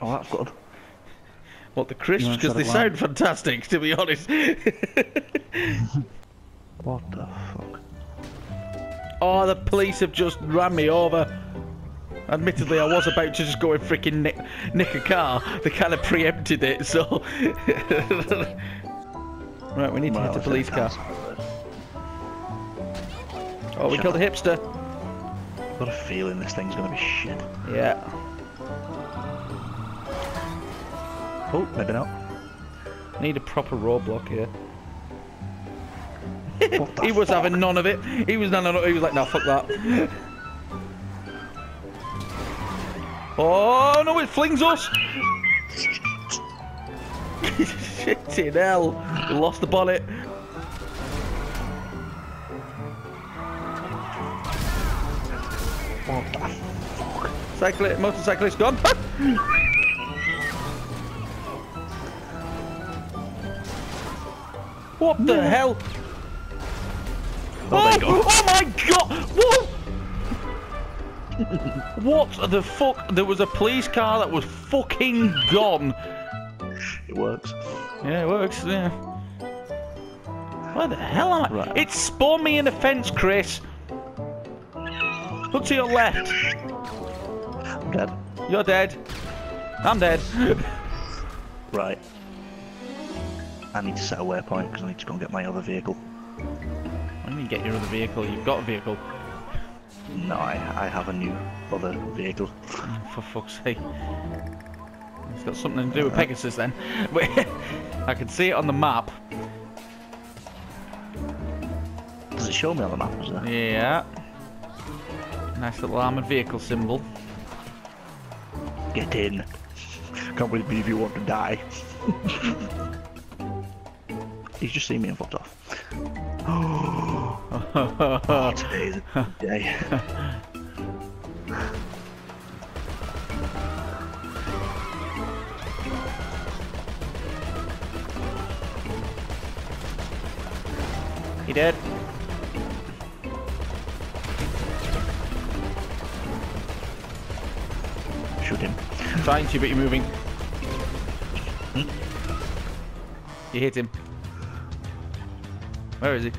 Oh, that's good. What the crisps? Because they sound loud. fantastic, to be honest. What the fuck? oh, the police have just ran me over. Admittedly, I was about to just go and freaking nick, nick a car. They kind of preempted it, so. right, we need to Right, hit a police car. Oh, we Shut killed a hipster. I've got a feeling this thing's gonna be shit. Yeah. Oh, maybe not. Need a proper roadblock here. He was fuck? having none of it. He was none of it. He was like, no, fuck that. Oh no, it flings us! Shit in hell. We lost the bonnet. What the fuck? Cyclist, motorcyclist gone. what the hell? Oh, oh go. oh my god! What? what the fuck? There was a police car that was fucking gone. It works. Yeah, it works. Yeah. Where the hell am I? Right. It spawned me in the fence, Chris. Look to your left. I'm dead. You're dead. I'm dead. Right. I need to set a waypoint because I need to go and get my other vehicle. I need to get your other vehicle. You've got a vehicle. No, I, I have a new other vehicle. Mm, for fuck's sake. It's got something to do with uh-huh. Pegasus then. I can see it on the map. Does it show me on the map? Yeah. Nice little armoured vehicle symbol. Get in. Can't believe you want to die. He's just seen me and fucked off. Oh, today's a day. He dead. Shoot him. Trying to, but you're moving. Hmm? You hit him. Where is he?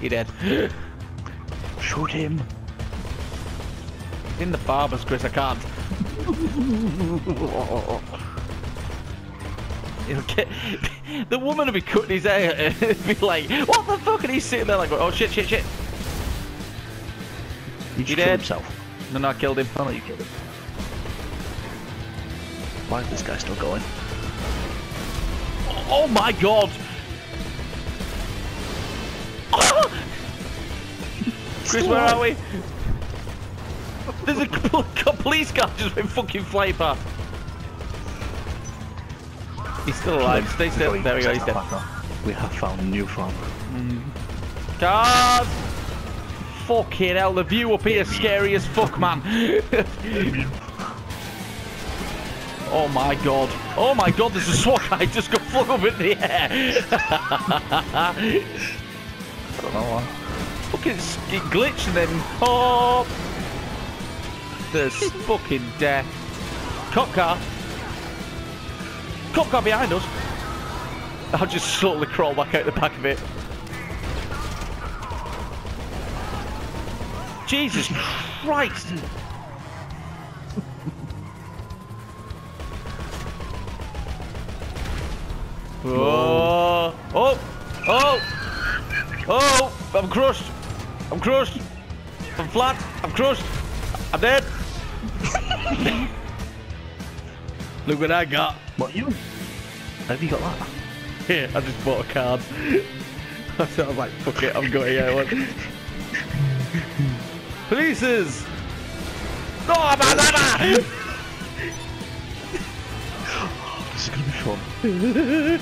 he dead. Shoot him. In the barbers, Chris. I can't. He'll get, the woman will be cutting his hair and be like, "What the fuck?" And he's sitting there like, "Oh shit, shit, shit." He killed dead? himself. No, no, I killed him. Oh, no, you killed him. Why is this guy still going? Oh my god! Chris, where are we? There's a pol- police car just went fucking flying past. He's still alive. Stay still. There we go. He's dead. We have found a new farm. Mm. Cars! Fucking hell, the view up here is scary as fuck, man. oh my god. Oh my god, there's a SWAT guy just got flung up in the air. I don't know why. fucking it glitched and then oh there's fucking death cop car cop car behind us I'll just slowly crawl back out the back of it Jesus Christ oh oh oh Oh, I'm crushed. I'm crushed. I'm flat. I'm crushed. I'm dead. Look what I got. What you? Have you got that? Here, I just bought a card. so I was like, fuck it, I'm going out one. Polices! No, I'm out, I'm out! This is gonna be fun.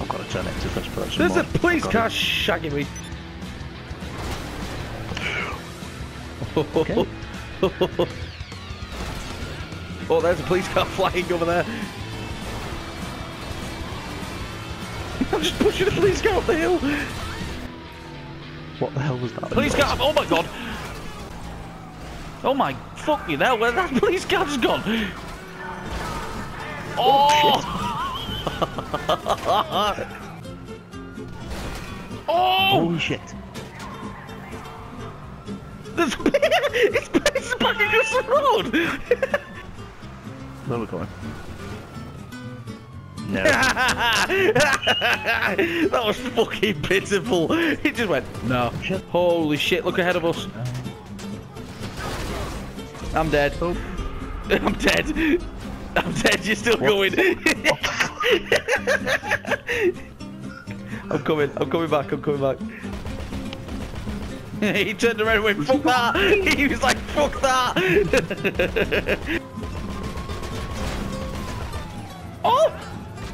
I've got to turn it to first person. There's a police car it. shagging me. Okay. oh, there's a police car flying over there. I'm just pushing a police car up the hill. What the hell was that? Police car, oh my god. Oh my fucking hell, where that police car just gone? Oh! oh! Holy shit. There's, it's, it's back across the road! Are going? No. that was fucking pitiful. He just went, no. Shit. Holy shit, look ahead of us. Um. I'm dead. Oh. I'm dead. I'm dead, you're still going. I'm coming, I'm coming back, I'm coming back. he turned around and went, fuck that! He was like, fuck that! oh!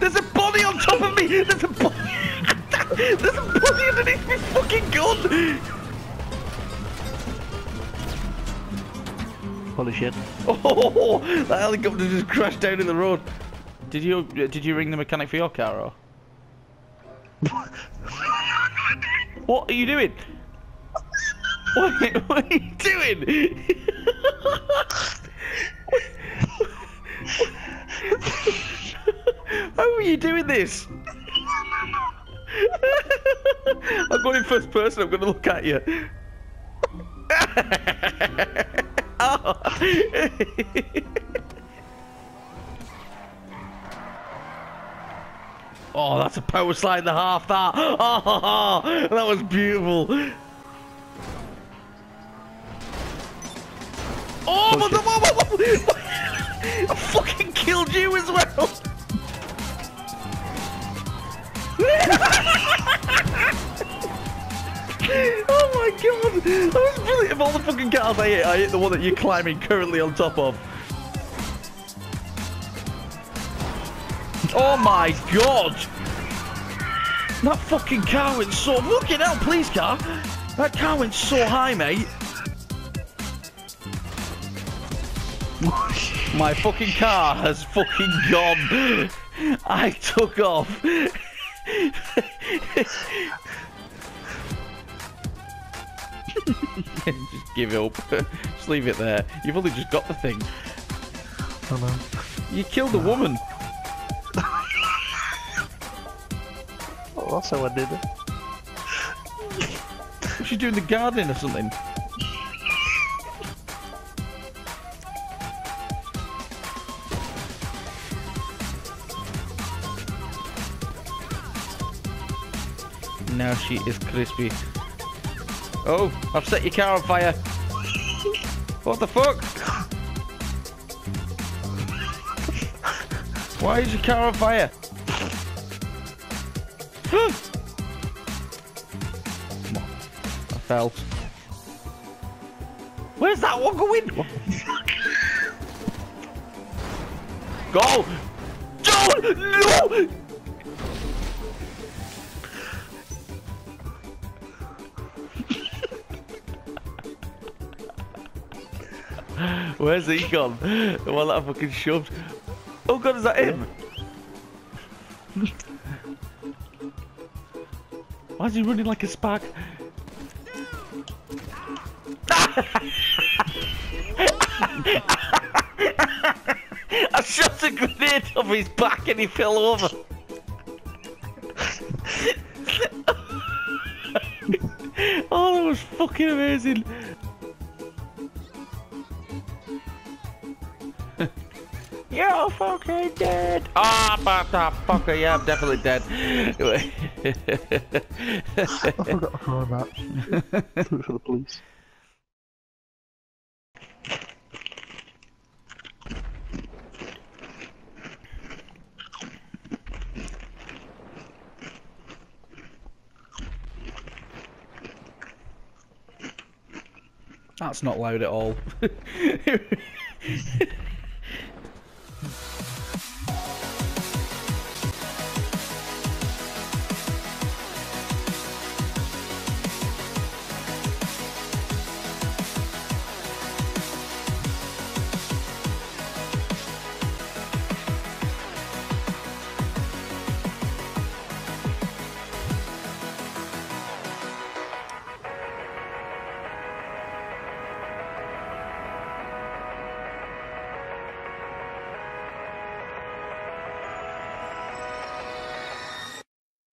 There's a body on top of me! There's a body! There's a body underneath my fucking gun! Holy shit. Oh! That helicopter just crashed down in the road. Did you uh, did you ring the mechanic for your car or? What are you doing? What, what are you doing? How are you doing this? I'm going in first person, I'm going to look at you. Oh. Oh, that's a power slide and a half, that. Oh, that was beautiful. Oh, but the, whoa. I fucking killed you as well. Was brilliant. Of all the fucking cars I hit, I hit the one that you're climbing currently on top of. Oh my god! That fucking car went so fucking hell, police car. That car went so high, mate. My fucking car has fucking gone. I took off. just give it up. Just leave it there. You've only just got the thing. Oh no. You killed a woman. Oh, that's how I did it. Was she doing the gardening or something? Now she is crispy. Oh, I've set your car on fire. What the fuck? Why is your car on fire? Come on. I fell. Where's that one going? Go! Don't! No! Where's he gone? The one that I fucking shoved. Oh god, is that him? Why is he running like a spag? I shot a grenade off his back and he fell over. oh, that was fucking amazing. You're fucking dead. Ah, oh, fucker. Yeah, I'm definitely dead. I forgot to throw a match. Threw it for the police. That's not loud at all.